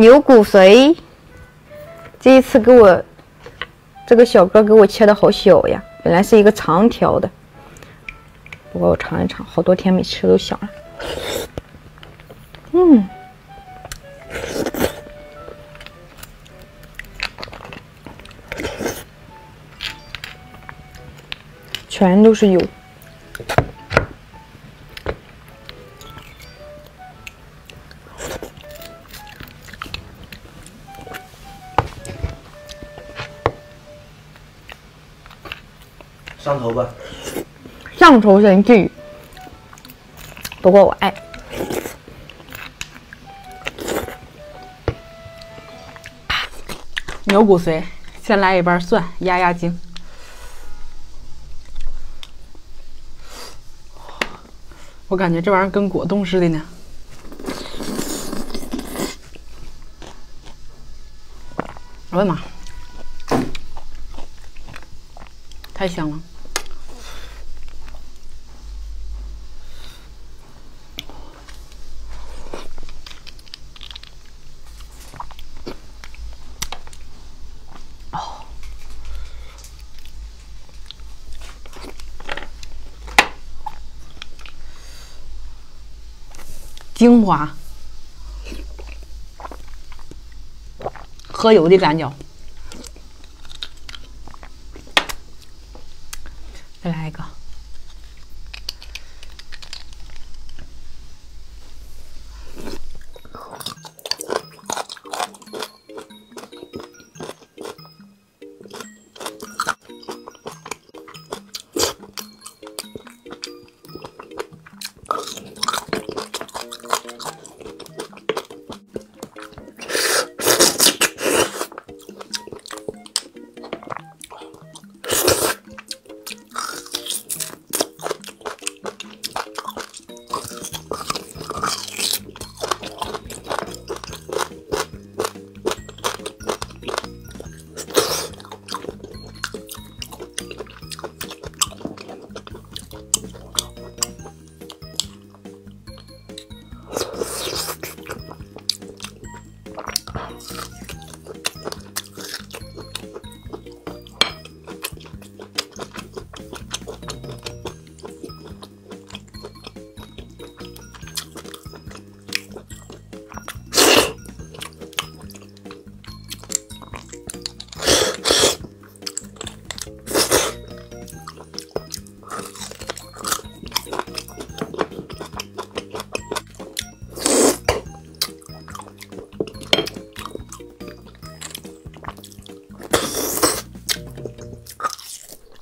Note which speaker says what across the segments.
Speaker 1: 牛骨髓，这一次给我这个小哥给我切的好小呀，本来是一个长条的，不过我尝一尝，好多天没吃都想了。嗯，全都是油。
Speaker 2: 上头吧，
Speaker 1: 上头神器，不过我爱。
Speaker 3: 牛骨髓，先来一瓣蒜压压惊。我感觉这玩意儿跟果冻似的呢。我的妈！太香了。精华，喝油的感觉。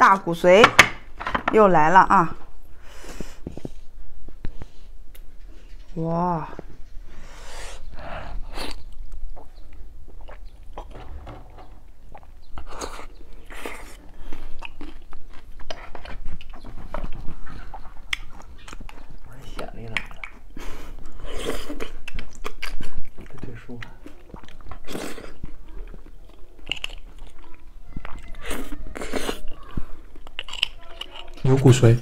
Speaker 4: 大骨髓又来了啊！哇，
Speaker 5: 牛骨髓，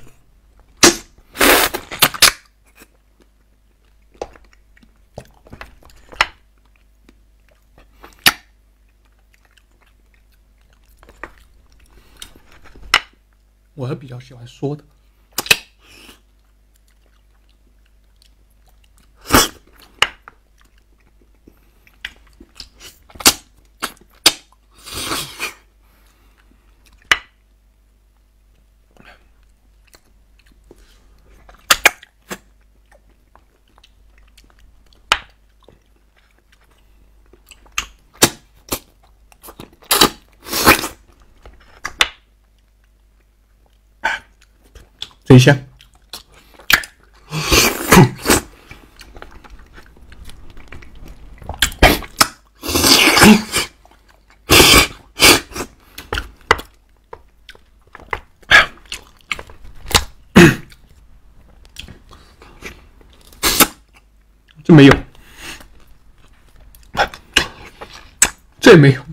Speaker 5: 我是比较喜欢说的。最香。这没有，这没有。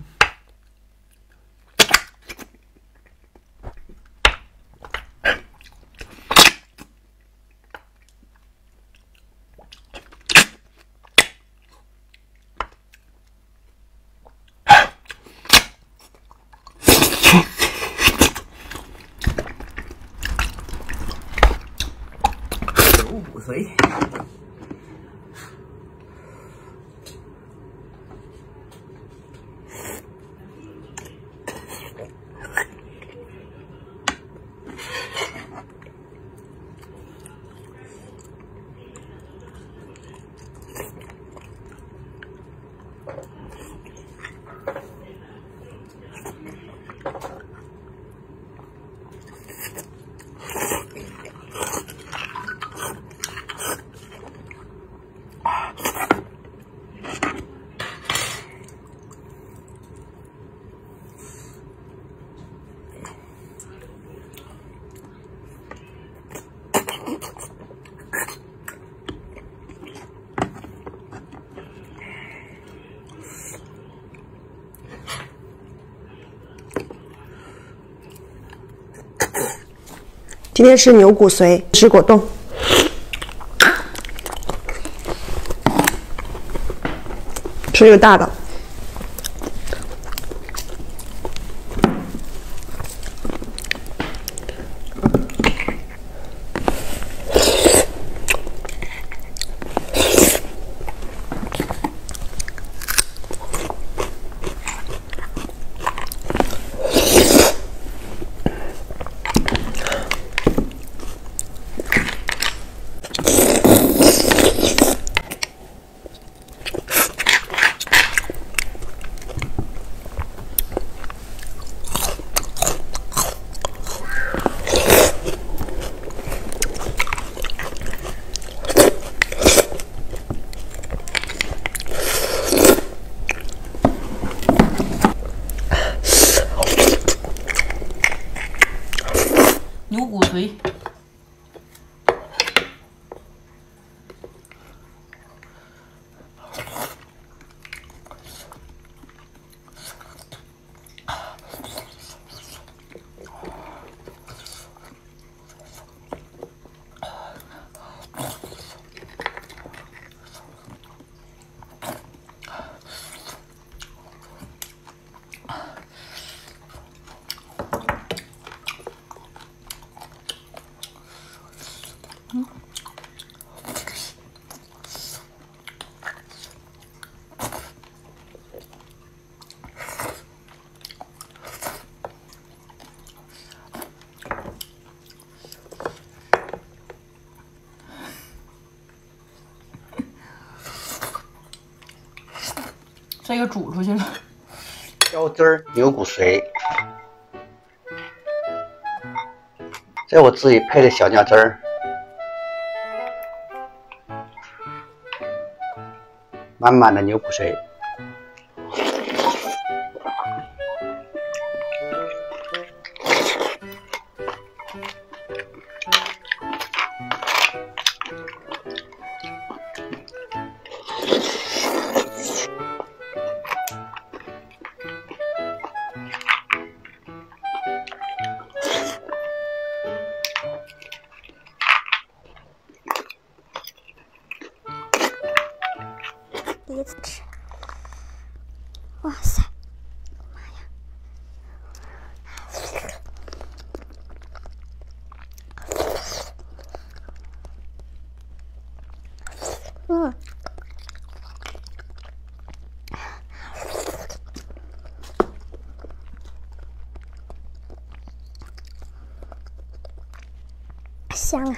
Speaker 6: 今天吃牛骨髓吃果冻。吃这个大的。
Speaker 3: 牛这个煮出去了。
Speaker 7: 腰汁牛骨髓，这我自己配的小酱汁，满满的牛骨髓。
Speaker 8: 第一次吃，哇塞，妈呀！嗯，香啊！